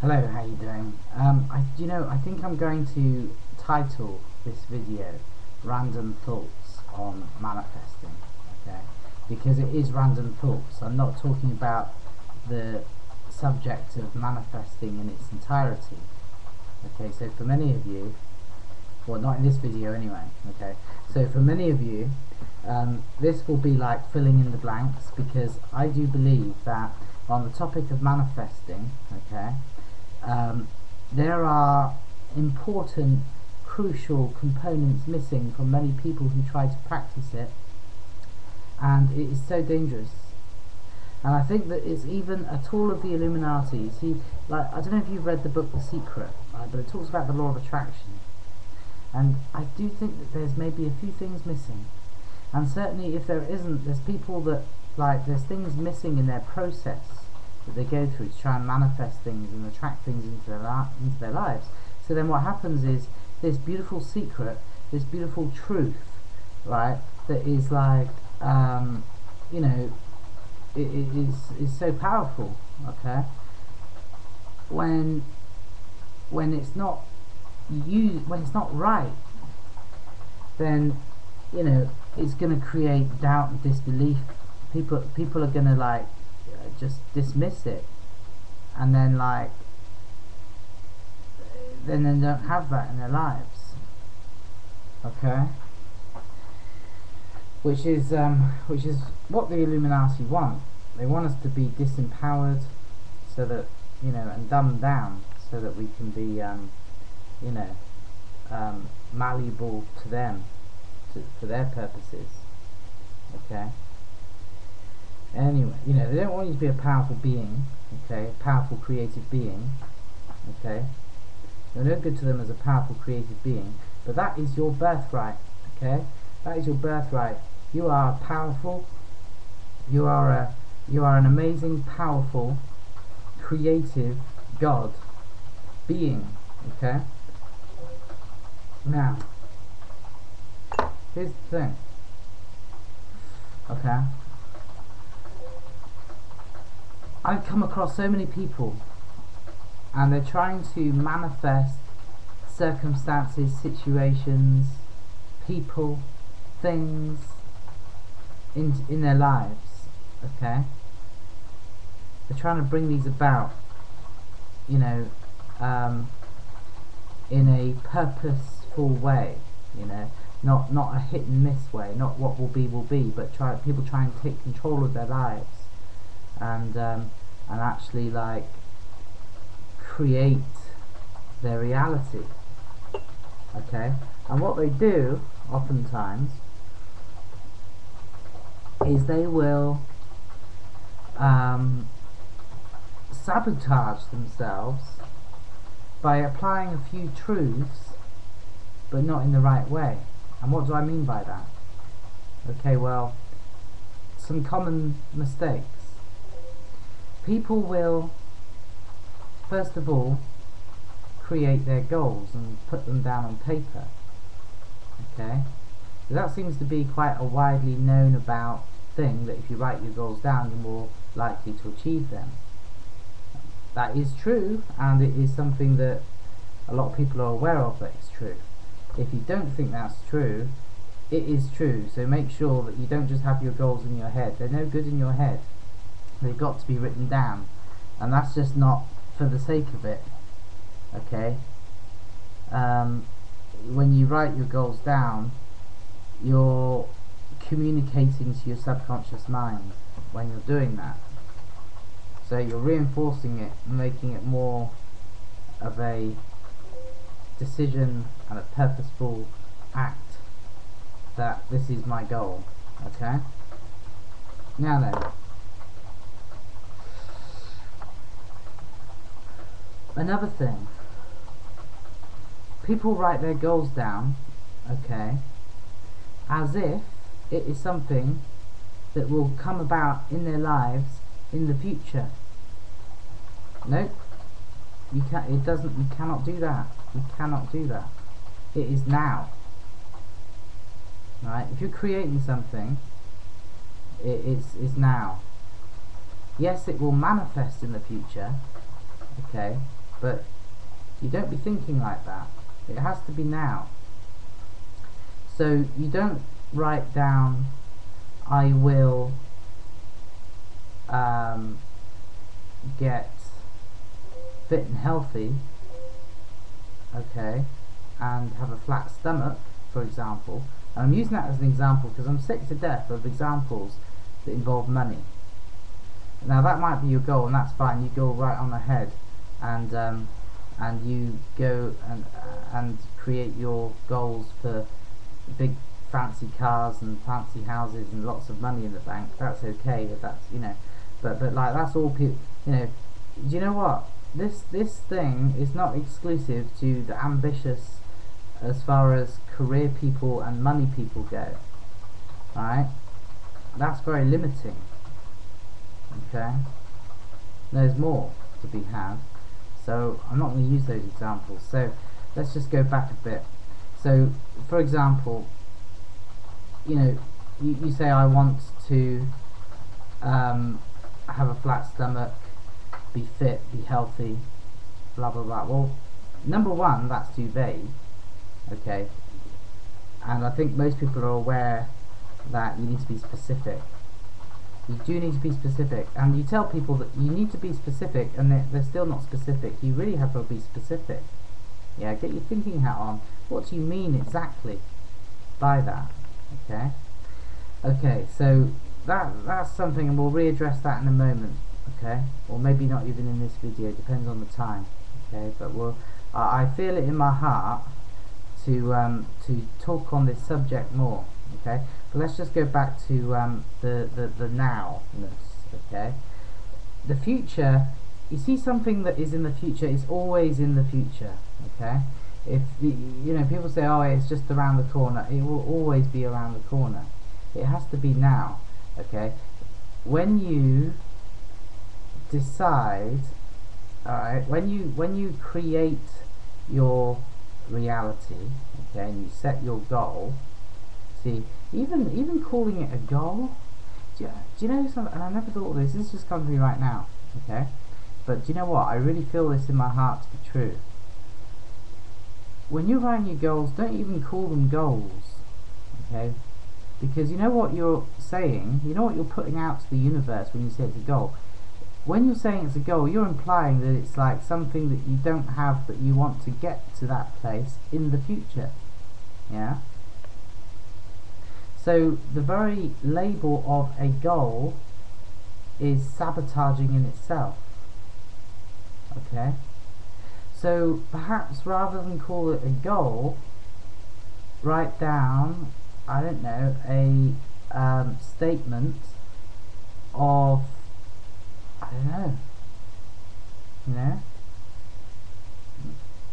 Hello, how you doing? Um, I, you know, I think I'm going to title this video "Random Thoughts on Manifesting." Okay, because it is random thoughts. I'm not talking about the subject of manifesting in its entirety. Okay, so for many of you, well, not in this video anyway. Okay, so for many of you, um, this will be like filling in the blanks because I do believe that on the topic of manifesting, okay, um, there are important, crucial components missing from many people who try to practice it, and it is so dangerous. And I think that it's even a tool of the Illuminati. See, like I don't know if you've read the book The Secret, right, but it talks about the law of attraction, and I do think that there's maybe a few things missing, and certainly if there isn't, there's people that like there's things missing in their process that they go through to try and manifest things and attract things into their, into their lives. So then what happens is this beautiful secret, this beautiful truth, right, that is like, um, you know, it, it is, is so powerful, okay, when, when it's not you, when it's not right, then, you know, it's going to create doubt and disbelief. People, people are going to like just dismiss it. And then like then they don't have that in their lives. Okay? Which is um, which is what the Illuminati want. They want us to be disempowered so that you know and dumbed down so that we can be um, you know um, malleable to them to, for their purposes. Okay Anyway, you know, they don't want you to be a powerful being, okay, powerful creative being, okay. You're no good to them as a powerful creative being, but that is your birthright, okay. That is your birthright. You are powerful. You are a, you are an amazing, powerful, creative God being, okay. Now, here's the thing, okay. I've come across so many people and they're trying to manifest circumstances, situations, people, things in, in their lives, okay? They're trying to bring these about, you know, um, in a purposeful way, you know, not not a hit and miss way, not what will be will be, but try people try and take control of their lives and um, and actually like create their reality okay? And what they do oftentimes is they will um, sabotage themselves by applying a few truths but not in the right way. And what do I mean by that? Okay well some common mistakes people will first of all create their goals and put them down on paper okay? That seems to be quite a widely known about thing that if you write your goals down you're more likely to achieve them. That is true and it is something that a lot of people are aware of that it's true. If you don't think that's true it is true. So make sure that you don't just have your goals in your head. They're no good in your head they've got to be written down. And that's just not for the sake of it okay? Um, when you write your goals down you're communicating to your subconscious mind when you're doing that. So you're reinforcing it making it more of a decision and a purposeful act that this is my goal okay? Now then another thing. People write their goals down okay as if it is something that will come about in their lives in the future. Nope. You can it doesn't you cannot do that. You cannot do that. It is now. Right? If you're creating something it is is now. Yes it will manifest in the future okay but you don't be thinking like that. It has to be now. So you don't write down, I will um, get fit and healthy, okay, and have a flat stomach, for example. And I'm using that as an example because I'm sick to death of examples that involve money. Now that might be your goal, and that's fine. You go right on ahead, and um, and you go and and create your goals for big fancy cars and fancy houses and lots of money in the bank. That's okay if that's you know, but but like that's all people you know. Do you know what? This this thing is not exclusive to the ambitious as far as career people and money people go. Alright? That's very limiting. Okay? There's more to be had. So I'm not going to use those examples. So let's just go back a bit. So for example, you know, you, you say I want to um, have a flat stomach, be fit, be healthy, blah blah blah. Well, number one, that's too vague okay and I think most people are aware that you need to be specific you do need to be specific. And you tell people that you need to be specific and they're, they're still not specific. You really have to be specific. Yeah get your thinking hat on. What do you mean exactly by that? Okay. Okay so that that's something and we'll readdress that in a moment. Okay? Or maybe not even in this video. Depends on the time. Okay? But we'll I feel it in my heart to um, to talk on this subject more. Okay, let's just go back to um, the the the nowness. Okay, the future. You see something that is in the future is always in the future. Okay, if you know people say, oh, it's just around the corner. It will always be around the corner. It has to be now. Okay, when you decide, all right, when you when you create your reality okay and you set your goal see even even calling it a goal do you, do you know something and I never thought of this this just comes to me right now okay but do you know what I really feel this in my heart to be true when you're writing your goals don't even call them goals okay because you know what you're saying you know what you're putting out to the universe when you say it's a goal when you're saying it's a goal, you're implying that it's like something that you don't have but you want to get to that place in the future. Yeah? So the very label of a goal is sabotaging in itself. Okay? So perhaps rather than call it a goal, write down, I don't know, a um, statement of I don't know. You know?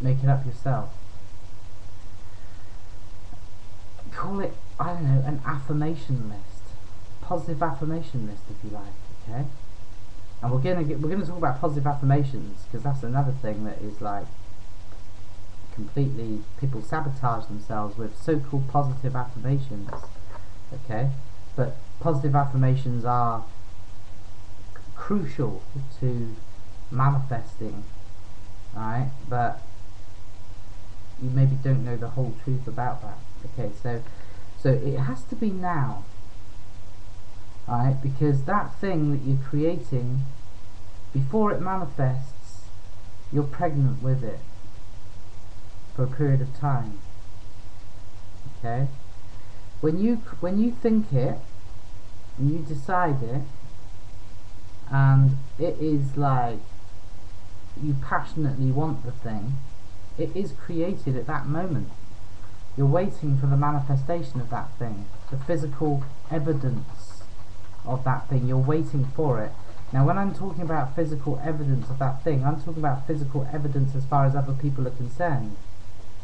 Make it up yourself. Call it, I don't know, an affirmation list. Positive affirmation list, if you like, okay? And we're gonna get, we're gonna talk about positive affirmations because that's another thing that is like completely people sabotage themselves with so-called positive affirmations. Okay, but positive affirmations are crucial to manifesting alright but you maybe don't know the whole truth about that okay so so it has to be now Right? because that thing that you're creating before it manifests you're pregnant with it for a period of time okay when you when you think it and you decide it and it is like you passionately want the thing it is created at that moment you're waiting for the manifestation of that thing the physical evidence of that thing. You're waiting for it. Now when I'm talking about physical evidence of that thing I'm talking about physical evidence as far as other people are concerned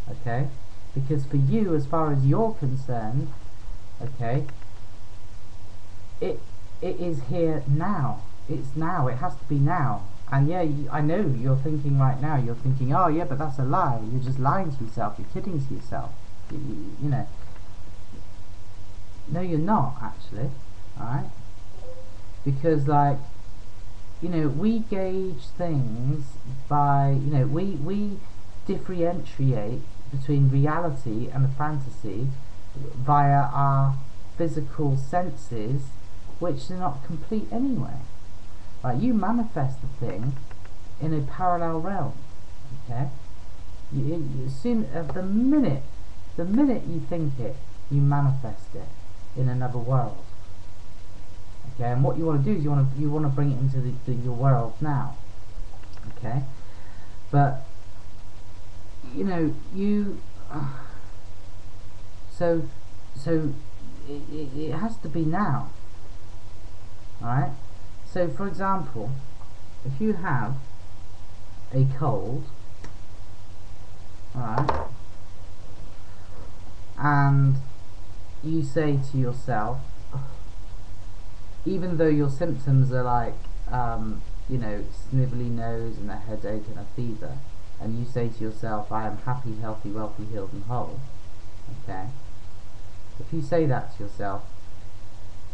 okay? Because for you as far as you're concerned okay it it is here now. It's now. It has to be now. And yeah I know you're thinking right now. You're thinking oh yeah but that's a lie. You're just lying to yourself. You're kidding to yourself you, know no you're not actually alright because like you know, we gauge things by, you know, we, we differentiate between reality and a fantasy via our physical senses, which are not complete anyway. Right, you manifest the thing in a parallel realm. Okay, you, you soon at the minute, the minute you think it, you manifest it in another world. Okay, and what you want to do is you want to you want to bring it into the, the, your world now. Okay, but you know you. Uh, so, so it, it, it has to be now. Alright? So, for example, if you have a cold, alright, and you say to yourself, even though your symptoms are like, um, you know, snivelly nose and a headache and a fever, and you say to yourself, I am happy, healthy, wealthy, healed and whole, okay, if you say that to yourself,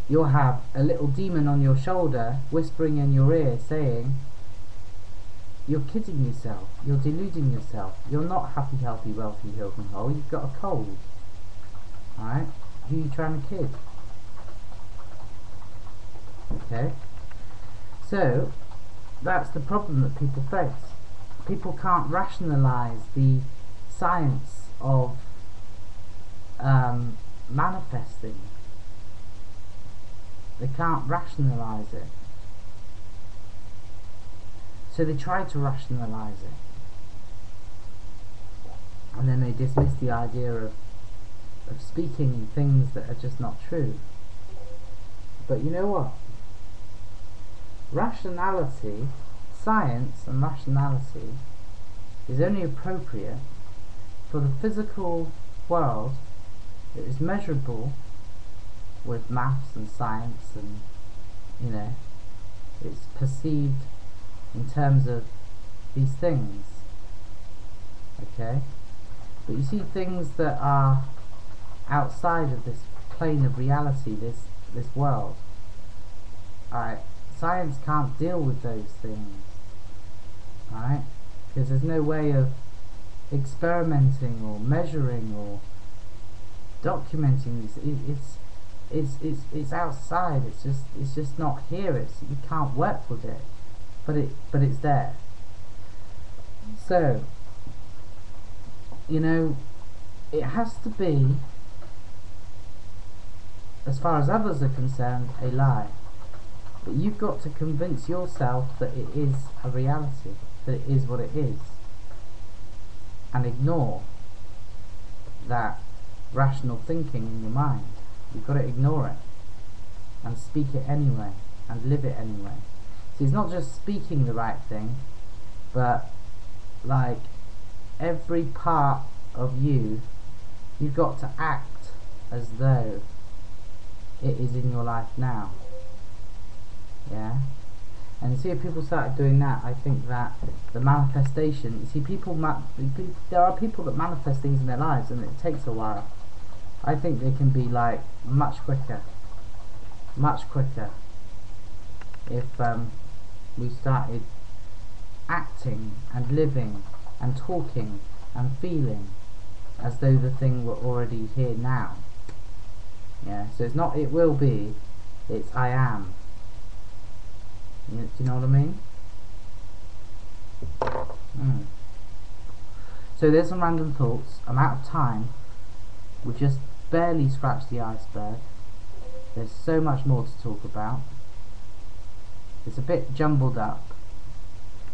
you'll have a little demon on your shoulder whispering in your ear saying, you're kidding yourself, you're deluding yourself, you're not happy, healthy, wealthy, healed and whole, you've got a cold. Alright? Who you trying to kid? Okay? So, that's the problem that people face. People can't rationalize the science of um, manifesting. They can't rationalize it. So they try to rationalize it. And then they dismiss the idea of, of speaking things that are just not true. But you know what? Rationality, science and rationality is only appropriate for the physical world it is measurable with maths and science and you know it's perceived in terms of these things okay but you see things that are outside of this plane of reality this this world alright science can't deal with those things alright because there's no way of experimenting or measuring or documenting this. It, it's it's it's it's outside. It's just it's just not here. It's you can't work with it, but it but it's there. So you know, it has to be, as far as others are concerned, a lie. But you've got to convince yourself that it is a reality, that it is what it is, and ignore that rational thinking in your mind. You've got to ignore it and speak it anyway and live it anyway. So it's not just speaking the right thing, but like every part of you, you've got to act as though it is in your life now. Yeah? And see if people started doing that, I think that the manifestation, you see people, there are people that manifest things in their lives and it takes a while. I think they can be like much quicker much quicker if um, we started acting and living and talking and feeling as though the thing were already here now yeah so it's not it will be it's I am you, do you know what I mean mm. so there's some random thoughts I'm out of time we just barely scratched the iceberg. There's so much more to talk about. It's a bit jumbled up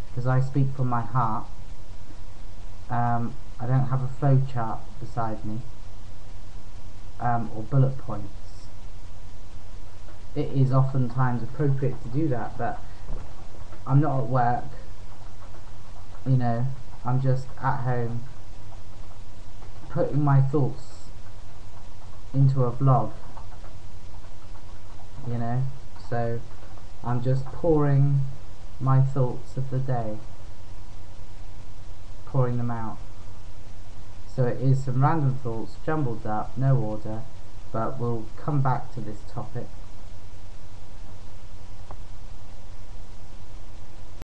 because I speak from my heart. Um, I don't have a flow chart beside me um, or bullet points. It is oftentimes appropriate to do that, but I'm not at work. You know, I'm just at home putting my thoughts into a vlog you know so I'm just pouring my thoughts of the day pouring them out so it is some random thoughts jumbled up no order but we'll come back to this topic